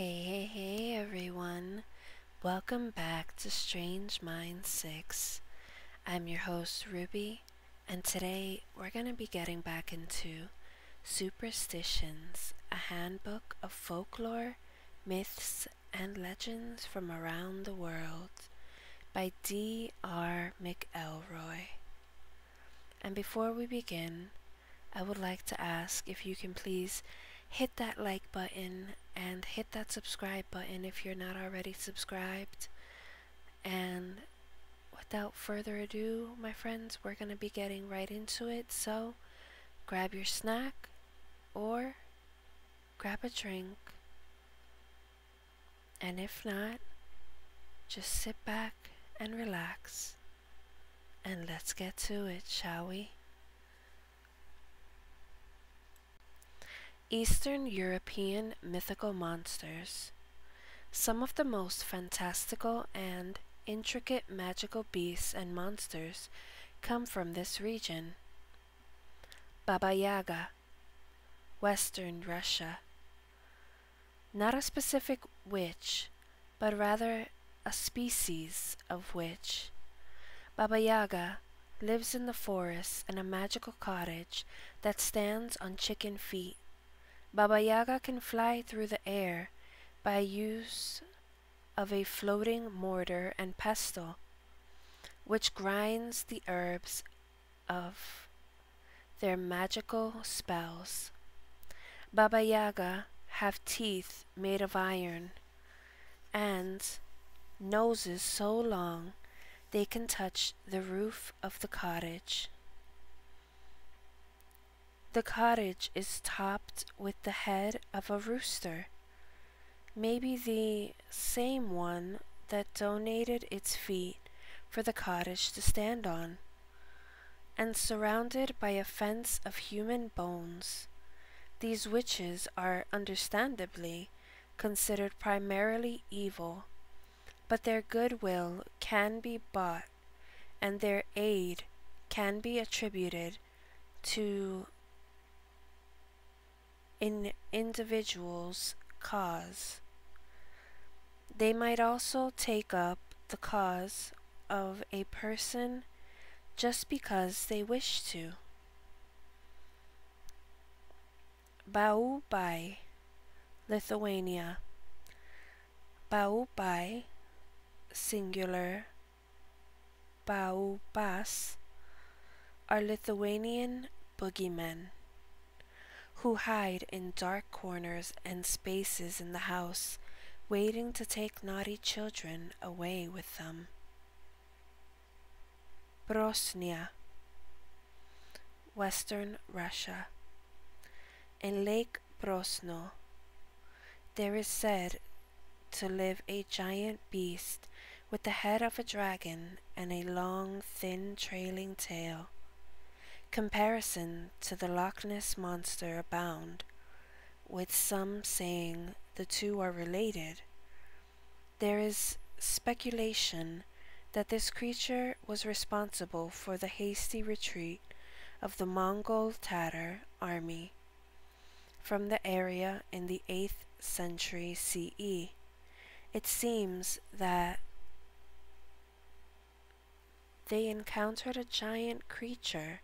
Hey, hey, hey, everyone. Welcome back to Strange Mind 6. I'm your host, Ruby, and today we're going to be getting back into Superstitions, a handbook of folklore, myths, and legends from around the world by D. R. McElroy. And before we begin, I would like to ask if you can please hit that like button and hit that subscribe button if you're not already subscribed. And without further ado, my friends, we're going to be getting right into it. So grab your snack or grab a drink. And if not, just sit back and relax. And let's get to it, shall we? Eastern European mythical monsters. Some of the most fantastical and intricate magical beasts and monsters come from this region. Baba Yaga, Western Russia. Not a specific witch, but rather a species of witch. Baba Yaga lives in the forest in a magical cottage that stands on chicken feet Baba Yaga can fly through the air by use of a floating mortar and pestle, which grinds the herbs of their magical spells. Baba Yaga have teeth made of iron and noses so long they can touch the roof of the cottage. The cottage is topped with the head of a rooster, maybe the same one that donated its feet for the cottage to stand on, and surrounded by a fence of human bones. These witches are understandably considered primarily evil, but their goodwill can be bought, and their aid can be attributed to in individual's cause. They might also take up the cause of a person just because they wish to. Baubai, Lithuania. Baubai, singular, Baubas, are Lithuanian boogeymen who hide in dark corners and spaces in the house, waiting to take naughty children away with them. Brosnya, Western Russia. In Lake Brosno, there is said to live a giant beast with the head of a dragon and a long, thin, trailing tail. Comparison to the Loch Ness Monster abound, with some saying the two are related. There is speculation that this creature was responsible for the hasty retreat of the Mongol Tatar army from the area in the 8th century CE. It seems that they encountered a giant creature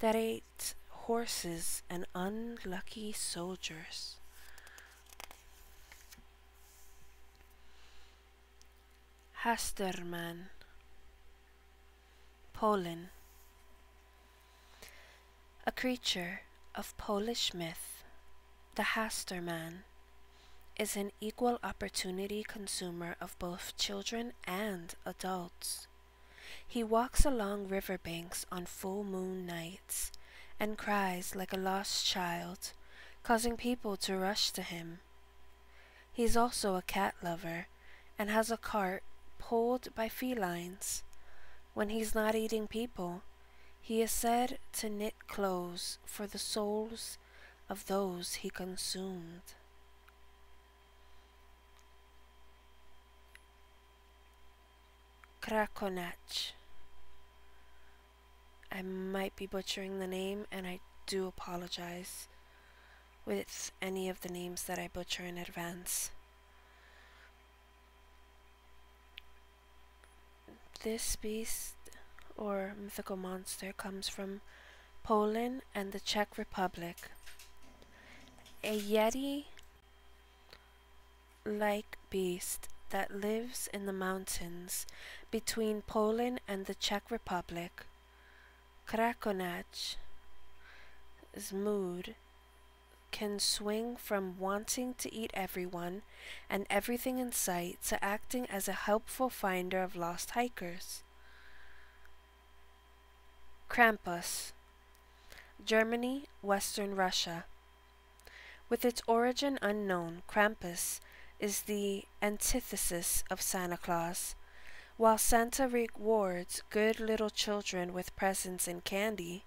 that ate horses and unlucky soldiers. Hastrman, Poland. A creature of Polish myth, the Hastrman is an equal opportunity consumer of both children and adults. He walks along riverbanks on full moon nights and cries like a lost child, causing people to rush to him. He's also a cat lover and has a cart pulled by felines. When he's not eating people, he is said to knit clothes for the souls of those he consumed. Krakonach. I might be butchering the name, and I do apologize with any of the names that I butcher in advance. This beast or mythical monster comes from Poland and the Czech Republic. A Yeti like beast that lives in the mountains between Poland and the Czech Republic. Krakonach's mood can swing from wanting to eat everyone and everything in sight to acting as a helpful finder of lost hikers. Krampus, Germany, Western Russia. With its origin unknown, Krampus is the antithesis of Santa Claus. While Santa rewards good little children with presents and candy,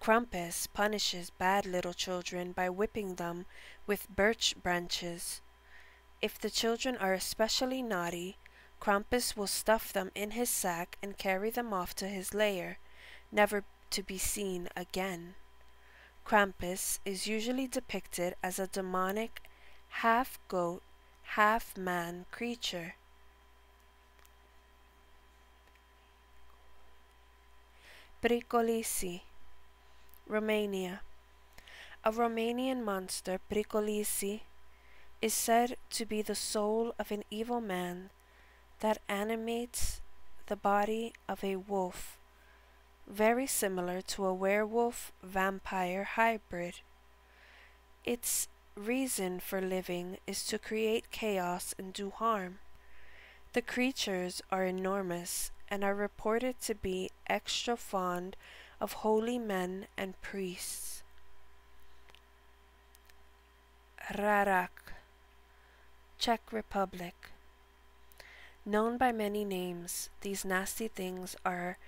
Krampus punishes bad little children by whipping them with birch branches. If the children are especially naughty, Krampus will stuff them in his sack and carry them off to his lair, never to be seen again. Krampus is usually depicted as a demonic half goat half man creature. Pricolici, Romania. A Romanian monster, Pricolici, is said to be the soul of an evil man that animates the body of a wolf, very similar to a werewolf vampire hybrid. Its reason for living is to create chaos and do harm. The creatures are enormous and are reported to be extra fond of holy men and priests. Rarach, Czech Republic. Known by many names, these nasty things are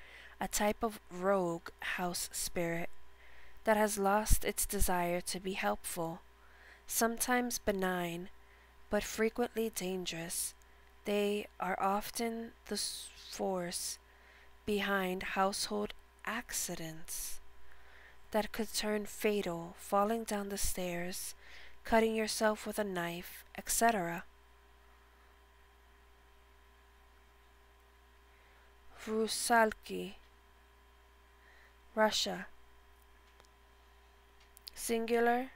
a type of rogue house spirit that has lost its desire to be helpful sometimes benign, but frequently dangerous. They are often the force behind household accidents that could turn fatal, falling down the stairs, cutting yourself with a knife, etc. Rusalki, Russia. Singular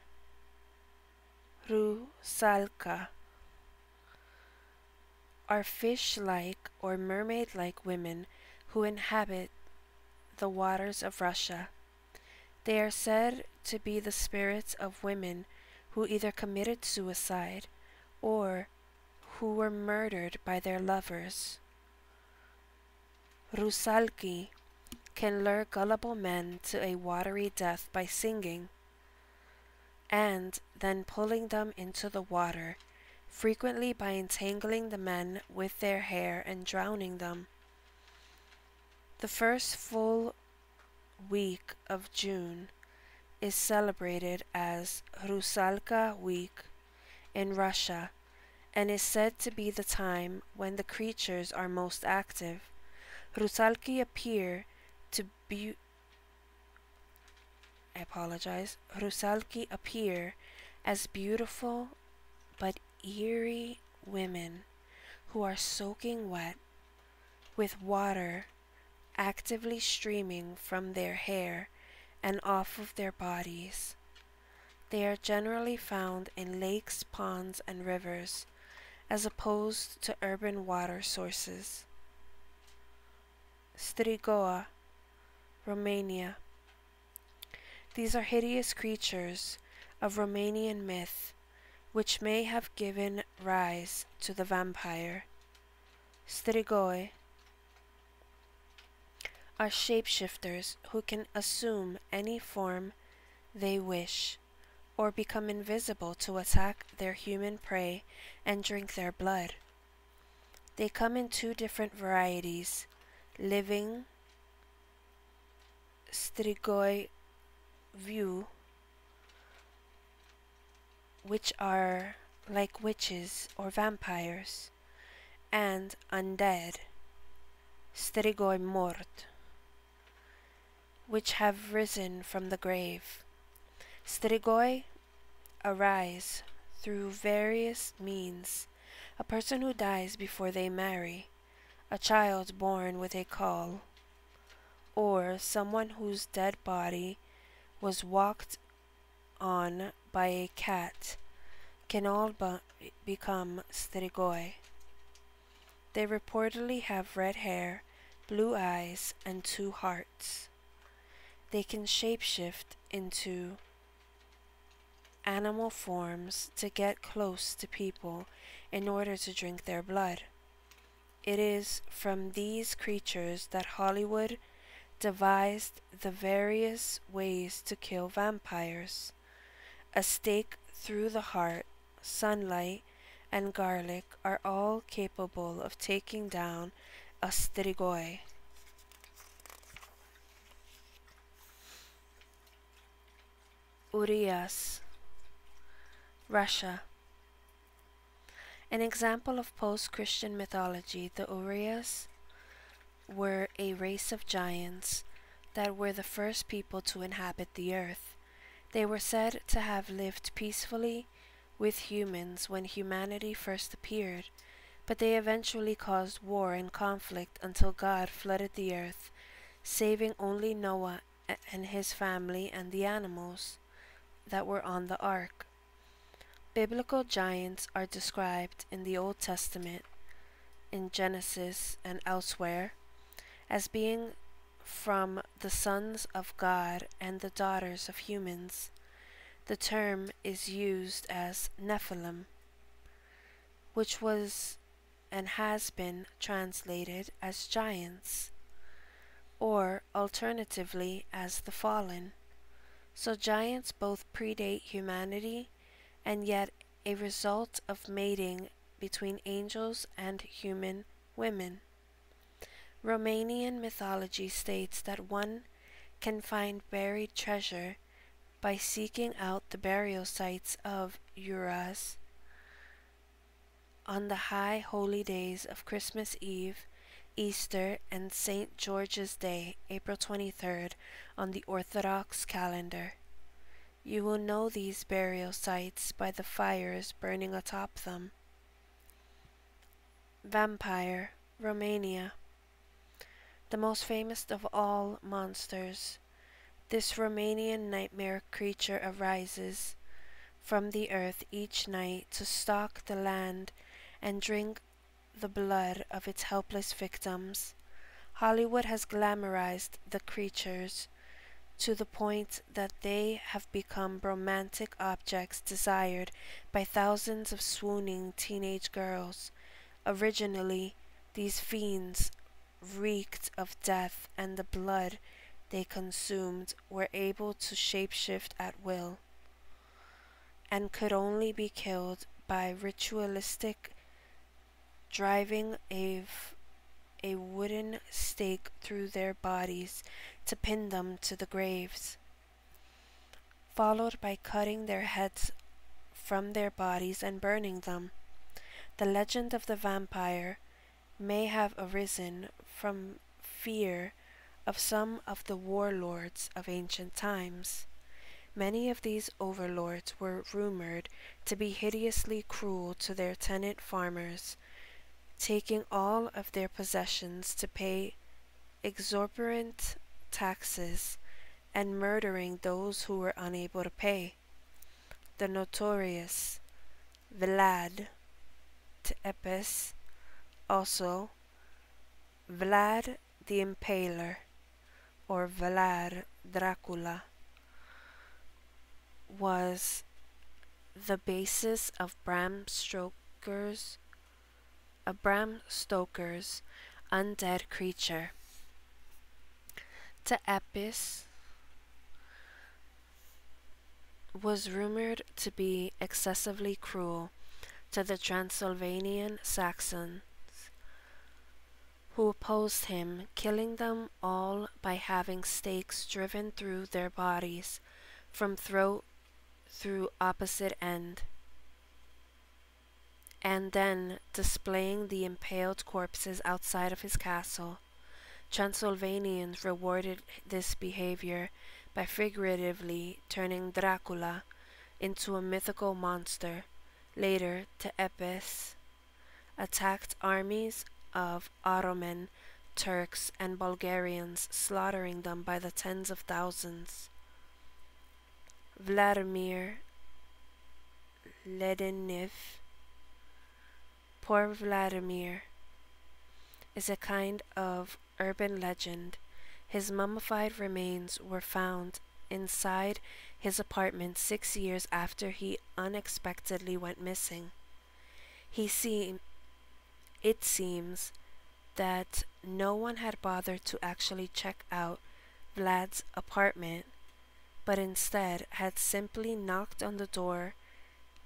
Rusalka are fish-like or mermaid-like women who inhabit the waters of Russia. They are said to be the spirits of women who either committed suicide or who were murdered by their lovers. Rusalki can lure gullible men to a watery death by singing and then pulling them into the water, frequently by entangling the men with their hair and drowning them. The first full week of June is celebrated as Rusalka Week in Russia and is said to be the time when the creatures are most active. Rusalki appear to be I apologize, Rusalki appear as beautiful but eerie women who are soaking wet with water actively streaming from their hair and off of their bodies. They are generally found in lakes, ponds, and rivers, as opposed to urban water sources. Strigoi, Romania. These are hideous creatures of Romanian myth, which may have given rise to the vampire. Strigoi are shapeshifters who can assume any form they wish, or become invisible to attack their human prey and drink their blood. They come in two different varieties, living strigoi view which are like witches or vampires and undead strigoi mort which have risen from the grave. Strigoi arise through various means. A person who dies before they marry a child born with a caul, or someone whose dead body was walked on by a cat can all become strigoi. They reportedly have red hair, blue eyes, and two hearts. They can shapeshift into animal forms to get close to people in order to drink their blood. It is from these creatures that Hollywood devised the various ways to kill vampires. A stake through the heart, sunlight, and garlic are all capable of taking down a strigoi. Urias, Russia. An example of post-Christian mythology, the Urias were a race of giants that were the first people to inhabit the earth. They were said to have lived peacefully with humans when humanity first appeared, but they eventually caused war and conflict until God flooded the earth, saving only Noah and his family and the animals that were on the ark. Biblical giants are described in the Old Testament, in Genesis and elsewhere, as being from the sons of God and the daughters of humans. The term is used as Nephilim, which was and has been translated as giants, or alternatively as the fallen. So giants both predate humanity and yet a result of mating between angels and human women. Romanian mythology states that one can find buried treasure by seeking out the burial sites of Urias on the high holy days of Christmas Eve, Easter, and St. George's Day, April 23rd, on the Orthodox calendar. You will know these burial sites by the fires burning atop them. Vampire, Romania. The most famous of all monsters, this Romanian nightmare creature arises from the earth each night to stalk the land and drink the blood of its helpless victims. Hollywood has glamorized the creatures to the point that they have become romantic objects desired by thousands of swooning teenage girls. Originally, these fiends reeked of death and the blood they consumed were able to shapeshift at will and could only be killed by ritualistic driving a, a wooden stake through their bodies to pin them to the graves, followed by cutting their heads from their bodies and burning them. The legend of the vampire may have arisen from fear of some of the warlords of ancient times. Many of these overlords were rumored to be hideously cruel to their tenant farmers, taking all of their possessions to pay exorbitant taxes and murdering those who were unable to pay. The notorious Vlad Tepes, also Vlad the Impaler, or Vlad Dracula, was the basis of Bram Stoker's a Bram Stoker's undead creature. Tepes was rumored to be excessively cruel to the Transylvanian Saxons who opposed him, killing them all by having stakes driven through their bodies from throat through opposite end, and then displaying the impaled corpses outside of his castle. Transylvanians rewarded this behavior by figuratively turning Dracula into a mythical monster. Later, Tepes attacked armies of Ottoman, Turks, and Bulgarians slaughtering them by the tens of thousands. Vladimir Ledenev, Poor Vladimir, is a kind of urban legend. His mummified remains were found inside his apartment six years after he unexpectedly went missing. He seemed, it seems, that no one had bothered to actually check out Vlad's apartment but instead had simply knocked on the door,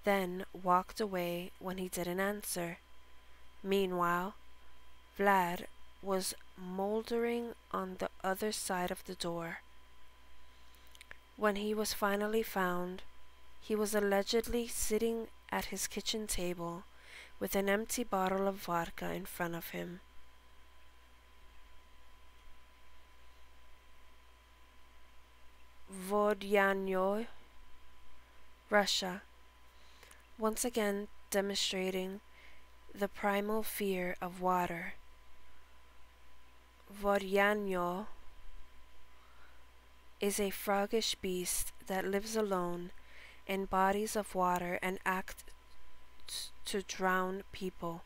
then walked away when he didn't answer. Meanwhile, Vlad was mouldering on the other side of the door. When he was finally found, he was allegedly sitting at his kitchen table with an empty bottle of vodka in front of him. Vodyanoy, Russia, once again demonstrating the primal fear of water. Vodyanoy is a froggish beast that lives alone in bodies of water and acts to drown people.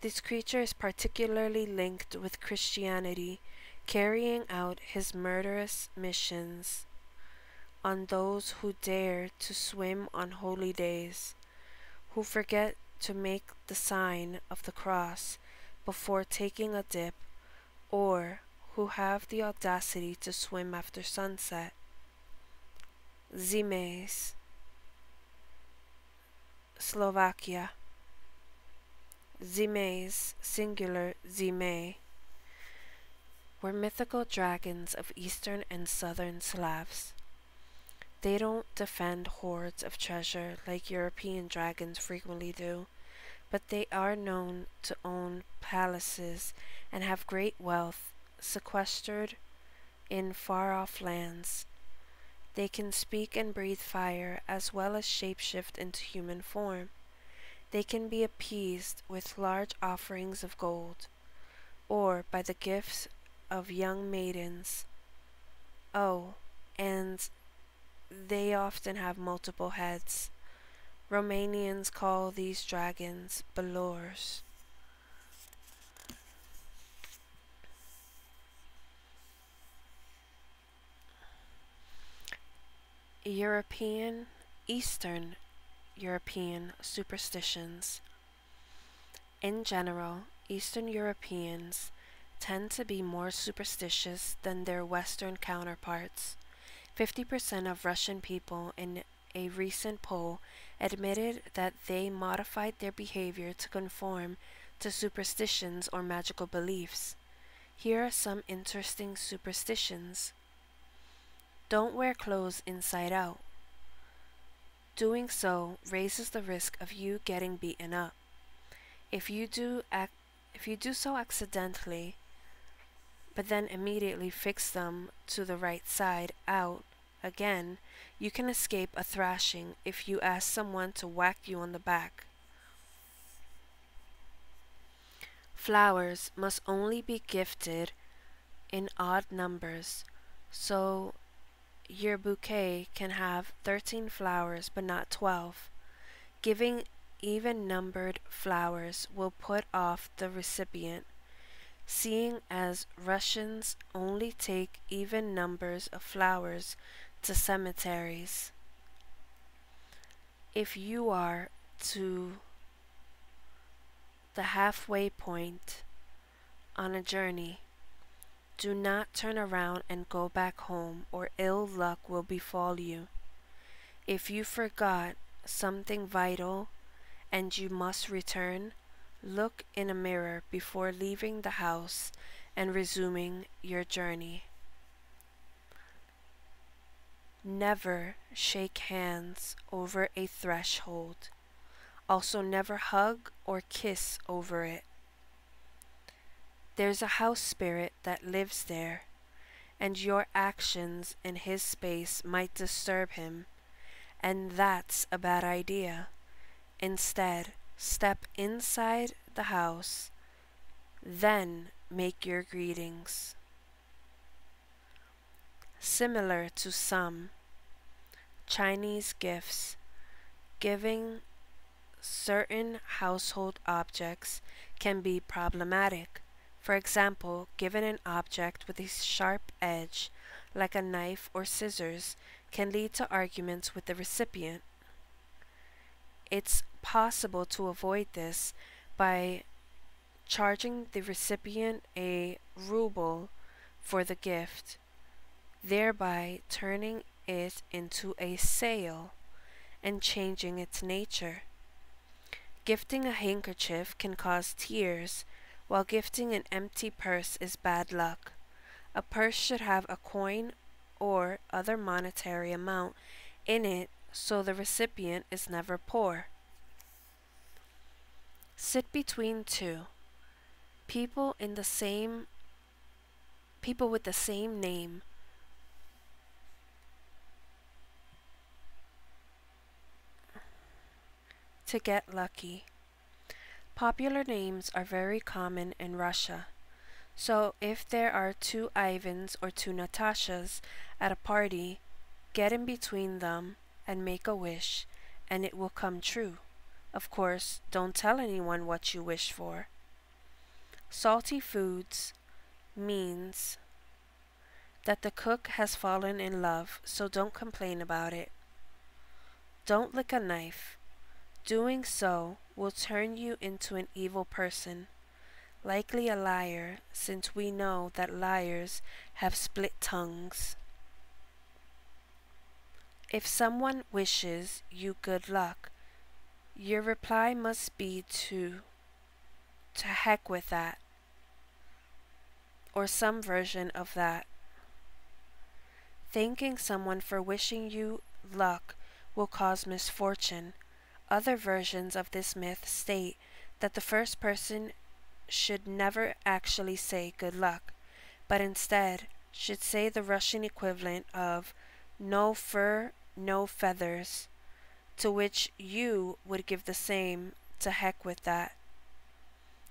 This creature is particularly linked with Christianity carrying out his murderous missions on those who dare to swim on holy days, who forget to make the sign of the cross before taking a dip, or who have the audacity to swim after sunset. Zimes, Slovakia. Zimes, singular Zime, were mythical dragons of Eastern and Southern Slavs. They don't defend hoards of treasure like European dragons frequently do, but they are known to own palaces and have great wealth sequestered in far-off lands. They can speak and breathe fire as well as shapeshift into human form. They can be appeased with large offerings of gold, or by the gifts of young maidens. Oh, and they often have multiple heads. Romanians call these dragons balors. European, Eastern European superstitions. In general, Eastern Europeans tend to be more superstitious than their Western counterparts. 50% of Russian people in a recent poll admitted that they modified their behavior to conform to superstitions or magical beliefs. Here are some interesting superstitions. Don't wear clothes inside out. Doing so raises the risk of you getting beaten up. If you do ac- if you do so accidentally, but then immediately fix them to the right side out again, you can escape a thrashing if you ask someone to whack you on the back. Flowers must only be gifted in odd numbers, so your bouquet can have 13 flowers but not 12. Giving even numbered flowers will put off the recipient seeing as Russians only take even numbers of flowers to cemeteries. If you are to the halfway point on a journey, do not turn around and go back home, or ill luck will befall you. If you forgot something vital and you must return, Look in a mirror before leaving the house and resuming your journey. Never shake hands over a threshold. Also, never hug or kiss over it. There's a house spirit that lives there, and your actions in his space might disturb him, and that's a bad idea. Instead, step inside the house, Then make your greetings. Similar to some Chinese gifts, giving certain household objects can be problematic. For example, given an object with a sharp edge, like a knife or scissors, can lead to arguments with the recipient. It's possible to avoid this by charging the recipient a ruble for the gift, thereby turning it into a sale and changing its nature. Gifting a handkerchief can cause tears, while gifting an empty purse is bad luck. A purse should have a coin or other monetary amount in it so the recipient is never poor. Sit between two. People in the same people with the same name to get lucky. Popular names are very common in Russia. So if there are two Ivans or two Natashas at a party, get in between them and make a wish, and it will come true. Of course, don't tell anyone what you wish for. Salty foods means that the cook has fallen in love, so don't complain about it. Don't lick a knife. Doing so will turn you into an evil person, likely a liar, since we know that liars have split tongues. If someone wishes you good luck, your reply must be to to heck with that or some version of that. Thanking someone for wishing you luck will cause misfortune other versions of this myth state that the first person should never actually say good luck, but instead should say the Russian equivalent of no fur, no feathers, to which you would give the same to heck with that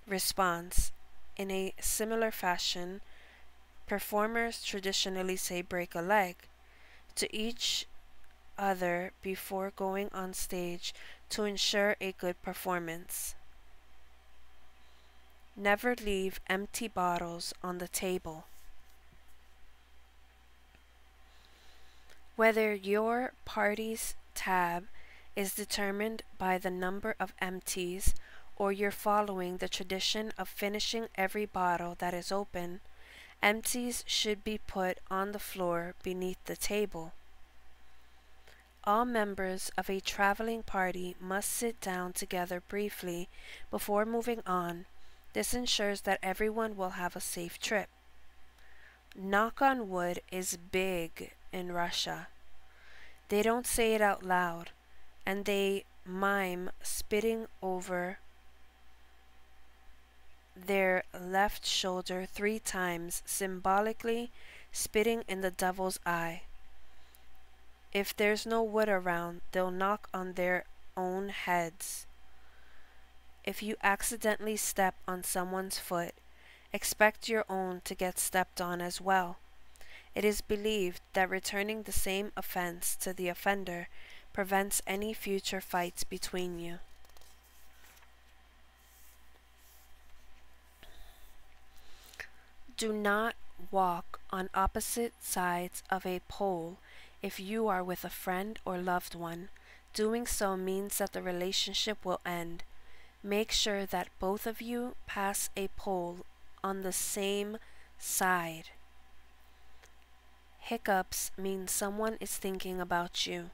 response. In a similar fashion, performers traditionally say break a leg to each other before going on stage to ensure a good performance. Never leave empty bottles on the table. Whether your party's tab is determined by the number of empties or you're following the tradition of finishing every bottle that is open, empties should be put on the floor beneath the table. All members of a traveling party must sit down together briefly before moving on. This ensures that everyone will have a safe trip. Knock on wood is big in Russia. They don't say it out loud, and they mime spitting over their left shoulder three times, symbolically spitting in the devil's eye. If there's no wood around, they'll knock on their own heads. If you accidentally step on someone's foot, expect your own to get stepped on as well. It is believed that returning the same offense to the offender prevents any future fights between you. Do not walk on opposite sides of a pole if you are with a friend or loved one, doing so means that the relationship will end. Make sure that both of you pass a pole on the same side. Hiccups mean someone is thinking about you.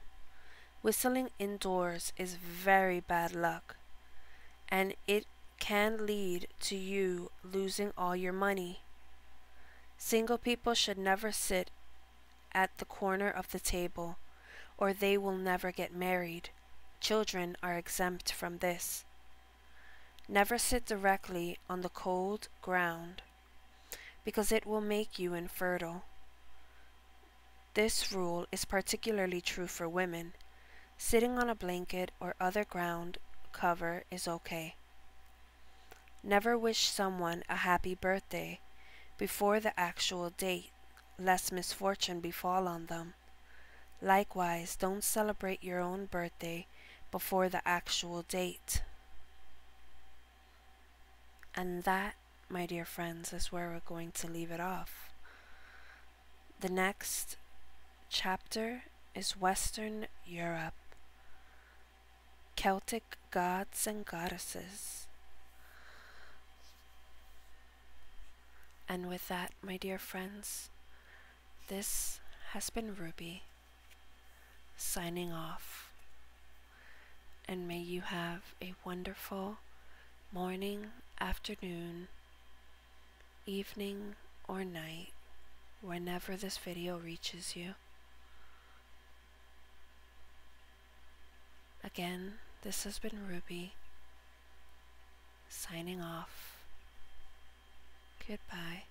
Whistling indoors is very bad luck, and it can lead to you losing all your money. Single people should never sit at the corner of the table, or they will never get married. Children are exempt from this. Never sit directly on the cold ground, because it will make you infertile. This rule is particularly true for women. Sitting on a blanket or other ground cover is okay. Never wish someone a happy birthday before the actual date, lest misfortune befall on them. Likewise, don't celebrate your own birthday before the actual date. And that, my dear friends, is where we're going to leave it off. The next chapter is Western Europe Celtic gods and goddesses. And with that, my dear friends, this has been Ruby signing off. And may you have a wonderful morning, afternoon, evening, or night whenever this video reaches you. Again, this has been Ruby signing off. Goodbye.